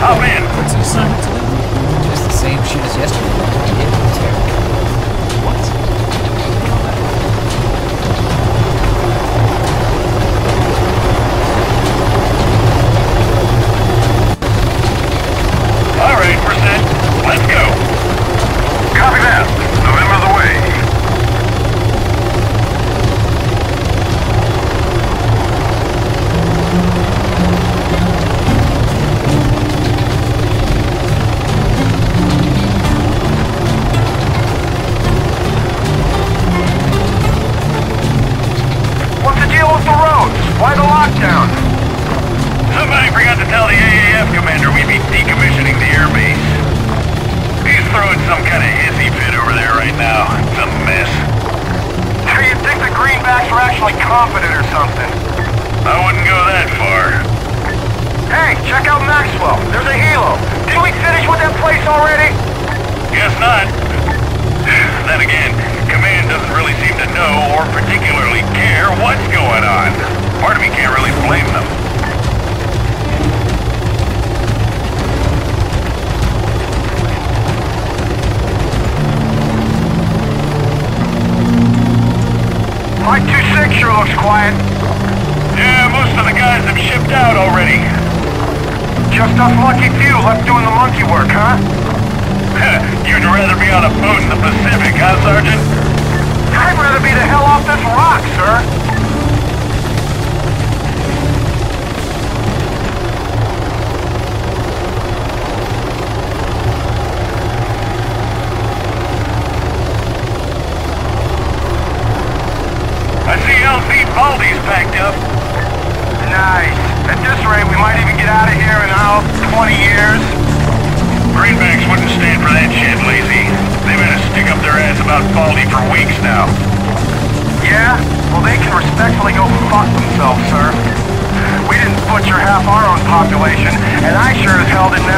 Hop in! Put some sun to. Just the same shit as yesterday. Tell the AAF commander we'd be decommissioning the airbase. He's throwing some kind of hissy fit over there right now. It's a mess. So you think the greenbacks are actually confident or something? I wouldn't go that far. Hey, check out Maxwell. There's a helo. Didn't we finish with that place already? Guess not. Then again, command doesn't really seem to know Flight 26 sure looks quiet. Yeah, most of the guys have shipped out already. Just us lucky few left doing the monkey work, huh? You'd rather be on a boat in the Pacific, huh, Sergeant? I'd rather be the hell off this rock, sir. I see Baldy's packed up. Nice. At this rate, we might even get out of here in, oh, 20 years. Greenbacks wouldn't stand for that shit, Lazy. They've had to stick up their ass about Baldy for weeks now. Yeah? Well, they can respectfully go fuck themselves, sir. We didn't butcher half our own population, and I sure as hell didn't